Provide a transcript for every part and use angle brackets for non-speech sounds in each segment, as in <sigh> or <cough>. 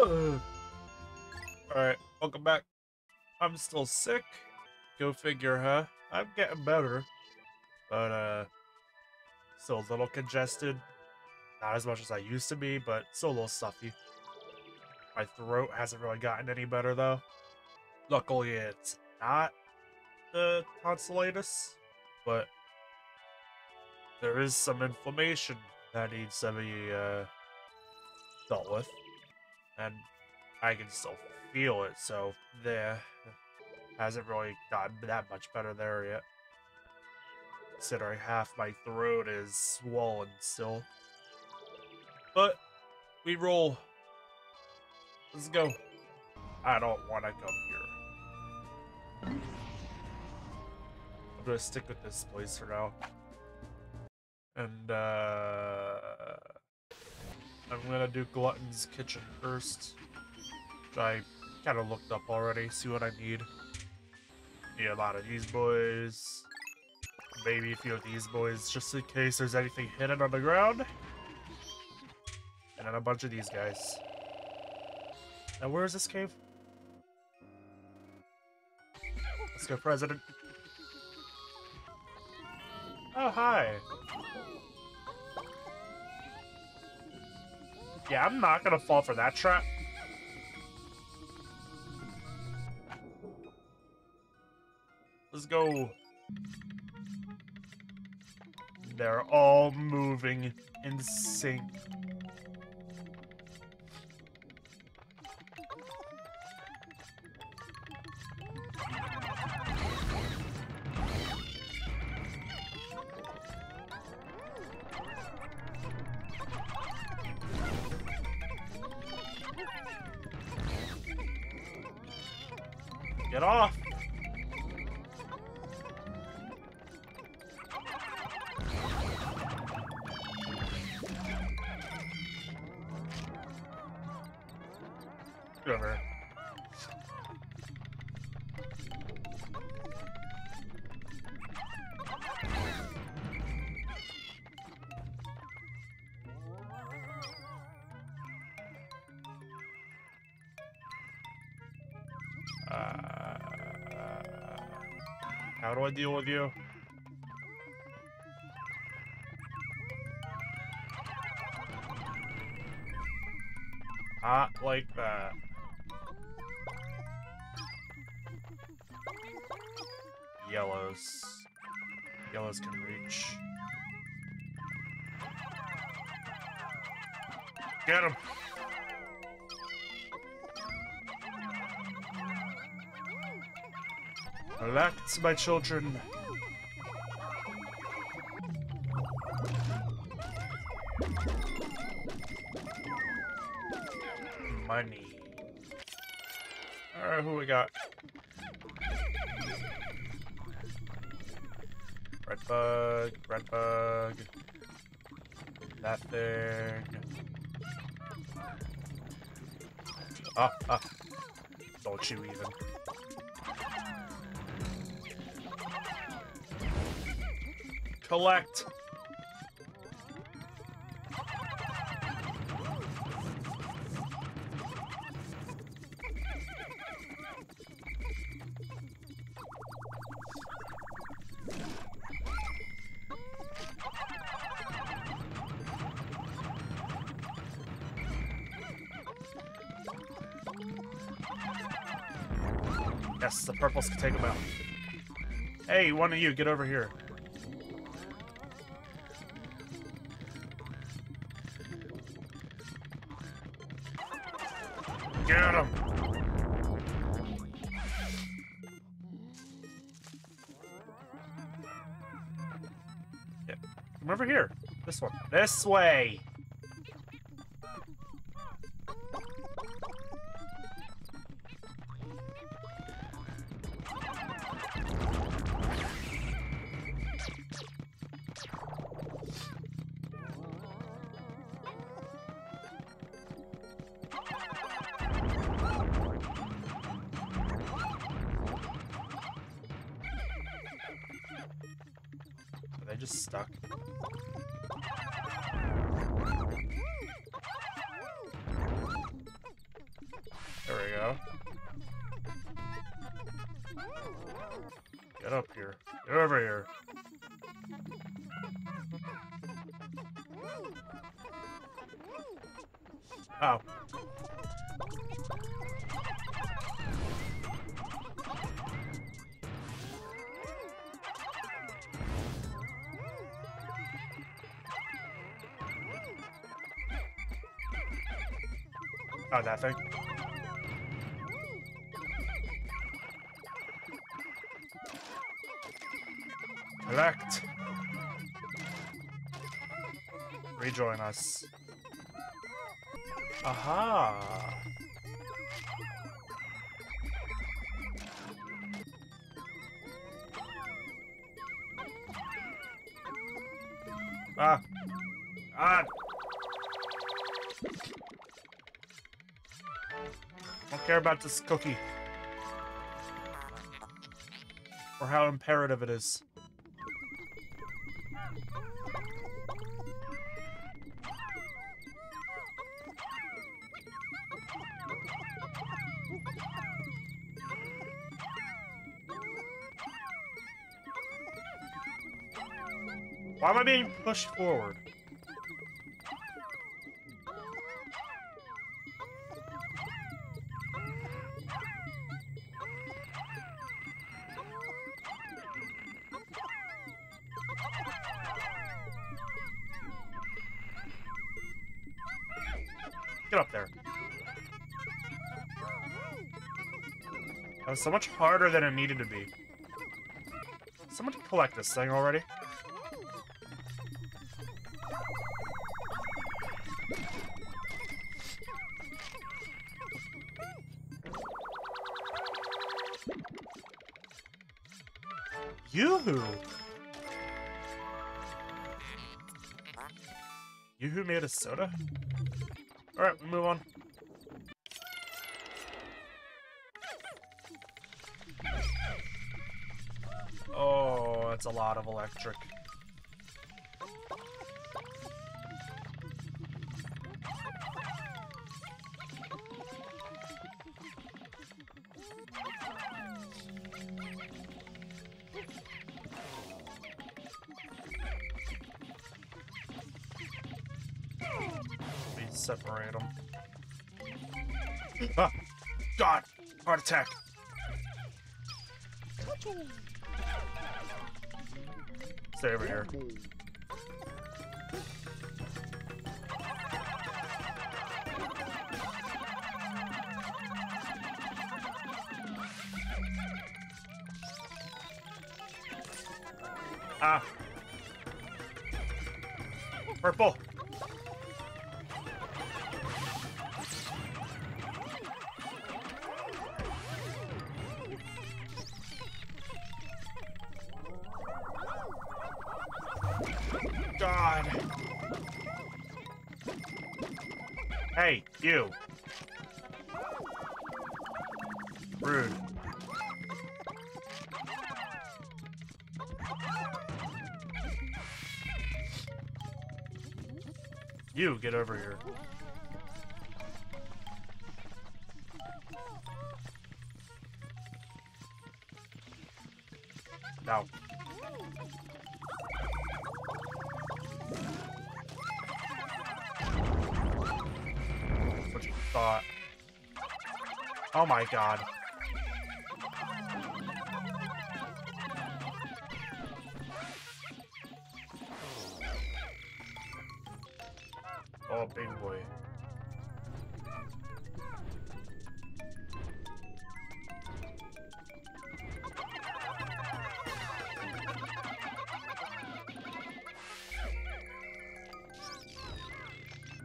Alright, welcome back. I'm still sick. Go figure, huh? I'm getting better. But, uh, still a little congested. Not as much as I used to be, but still a little stuffy. My throat hasn't really gotten any better, though. Luckily, it's not the tonsillitis, but there is some inflammation that needs to be uh, dealt with. And I can still feel it, so there hasn't really gotten that much better there yet. Considering half my throat is swollen still. But we roll. Let's go. I don't want to come here. I'm gonna stick with this place for now. And, uh... I'm gonna do Glutton's Kitchen first. Which I kind of looked up already, see what I need. Need a lot of these boys. Maybe a few of these boys, just in case there's anything hidden on the ground. And then a bunch of these guys. Now, where is this cave? Let's go, President. Oh, hi. Yeah, I'm not gonna fall for that trap. Let's go. They're all moving in sync. Get off! How do I deal with you? Not like that. Yellows. Yellows can reach. Get him! Relax, my children. Money. Alright, who we got? Red bug, red bug. That thing. Ah, ah. Don't you even. Collect. Yes, the purples can take them out. Hey, one of you, get over here. This way! Are they just stuck? Oh. Oh, that thing. Collect. Rejoin us. Aha! Ah! Ah! Don't care about this cookie. Or how imperative it is. I being pushed forward? Get up there. That was so much harder than it needed to be. Someone collect this thing already. Yoo-hoo a soda? Alright, we move on. Oh, that's a lot of electric. Separate them. Ah! God! Heart attack! Stay over here. Ah! Purple! Rude. You get over here. Now. What you thought. Oh my god. Oh, big boy.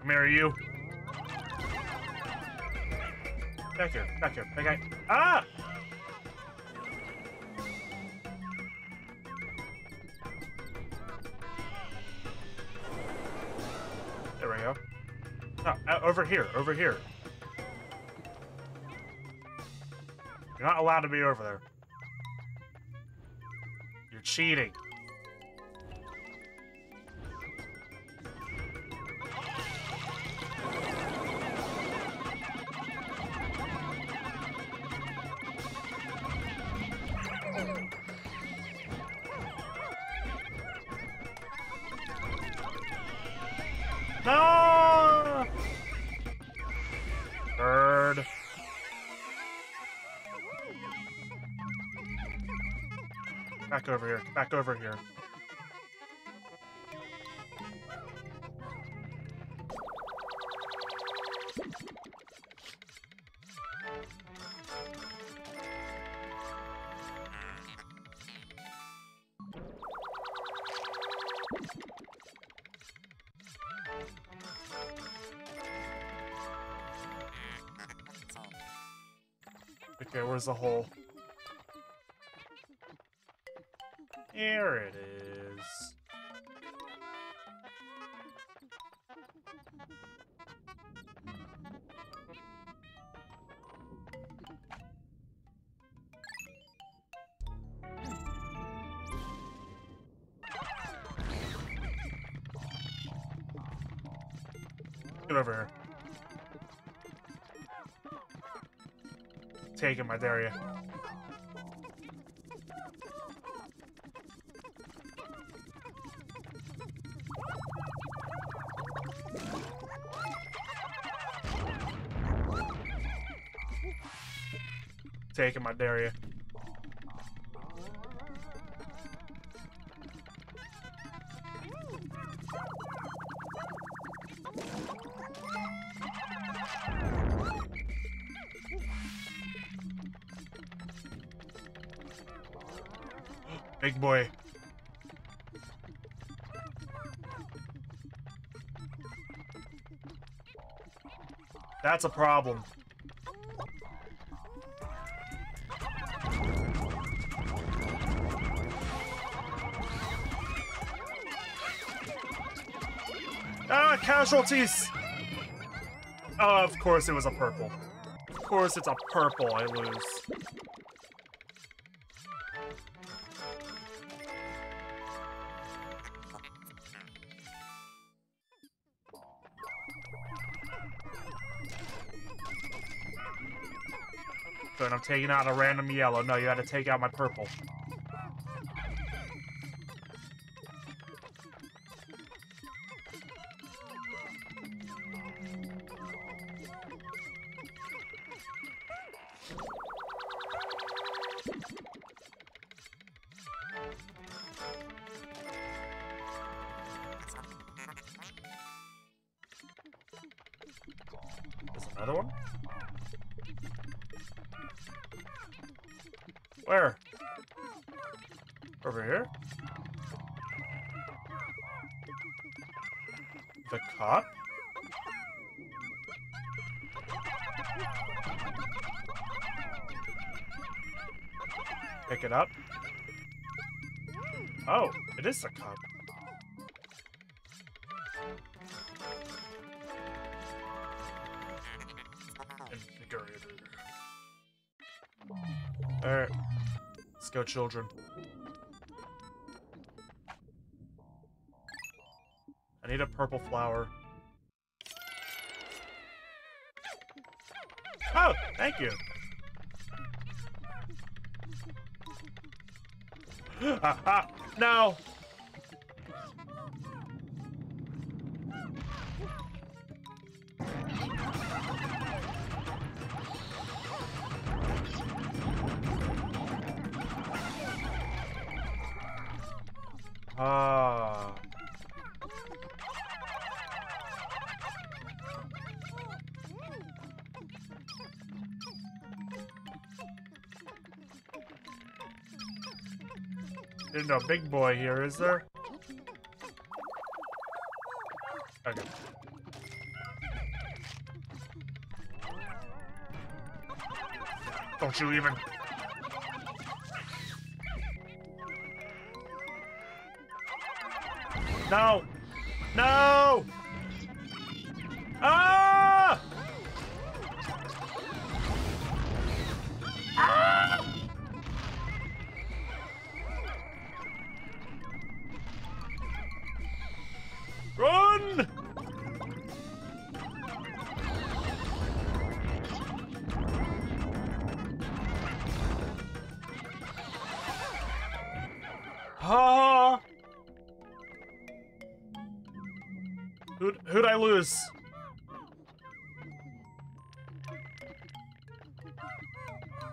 Come here, you. Back here, back here, here. Ah! Over here, over here. You're not allowed to be over there. You're cheating. Back over here. Back over here. Okay, where's the hole? Here it is. Get over here. Take him, I I dare you. <gasps> Big boy. That's a problem. Casualties! Oh, of course it was a purple. Of course it's a purple I lose. Good, I'm taking out a random yellow. No, you had to take out my purple. The cop? Pick it up. Oh, it is the. Invigorator. Alright. Let's go, children. A purple flower. Oh, thank you. No. Ah. There's no big boy here, is there? Okay. Don't you even... No! No! Who'd, who'd I lose?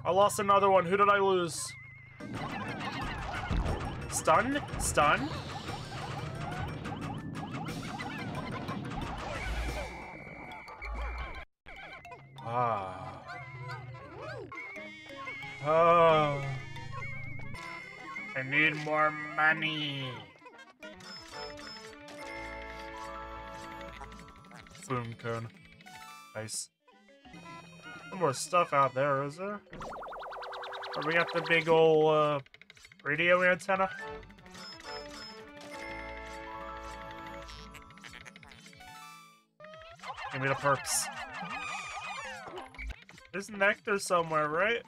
I lost another one. Who did I lose? Stun? Stun? Ah. Oh. I need more money. Boom cone. Nice. No more stuff out there, is there? Or we got the big ol' uh, radio antenna? Give me the perks. There's nectar somewhere, right?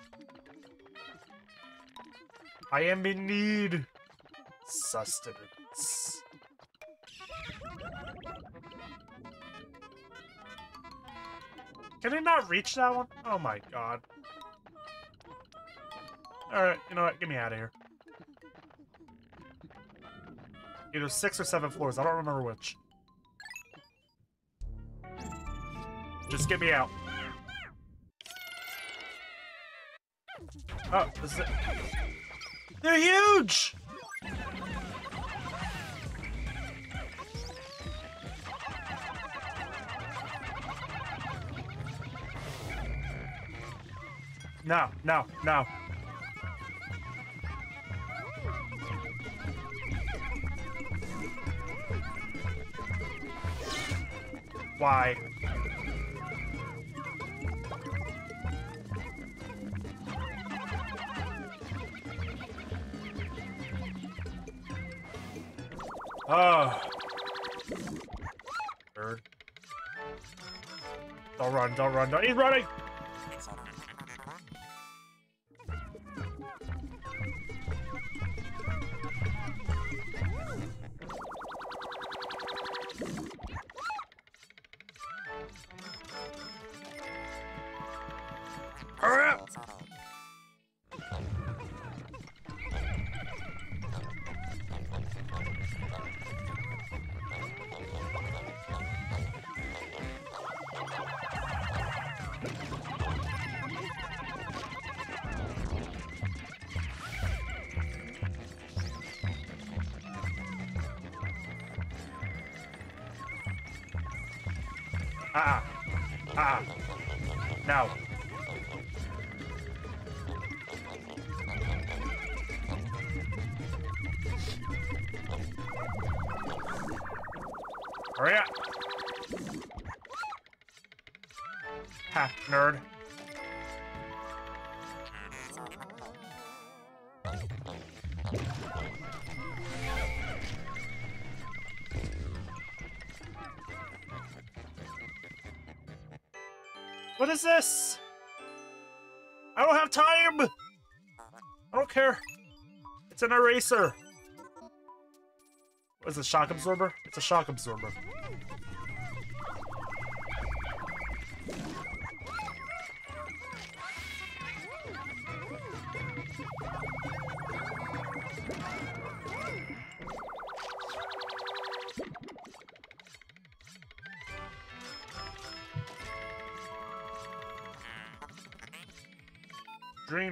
I am in need. Sustenance. Can I not reach that one? Oh my god. Alright, you know what? Get me out of here. Either six or seven floors. I don't remember which. Just get me out. Oh? They're huge! No, no, no. Why? Oh. Don't run, don't run, don't- He's running! Ah, ah, no. Hurry up! Ha, nerd. What is this? I don't have time! I don't care. It's an eraser. What is it, shock absorber? It's a shock absorber.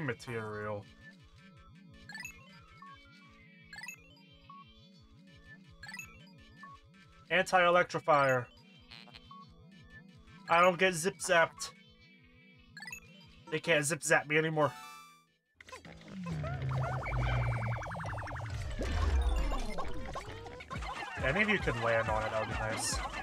Material. Anti-electrifier. I don't get zip zapped. They can't zip zap me anymore. Any of you could land on it, that would be nice.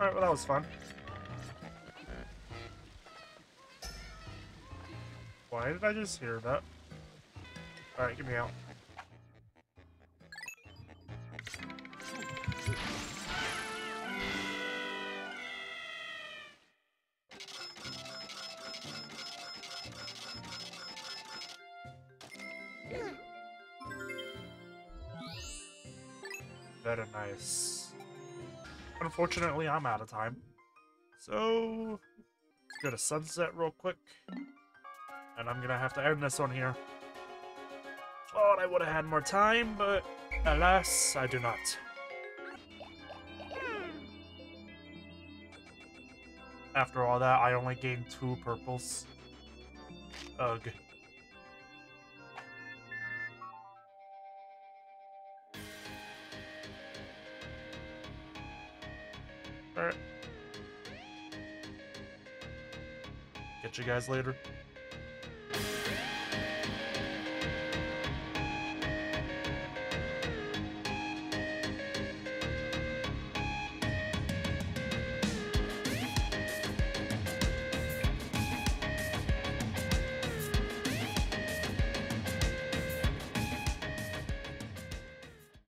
Alright, well that was fun. Why did I just hear that? Alright, get me out. Very nice. Unfortunately, I'm out of time. So, let's go to sunset real quick. And I'm gonna have to end this one here. Thought I would have had more time, but Alas, I do not. After all that, I only gained two purples. Ugh. You guys later.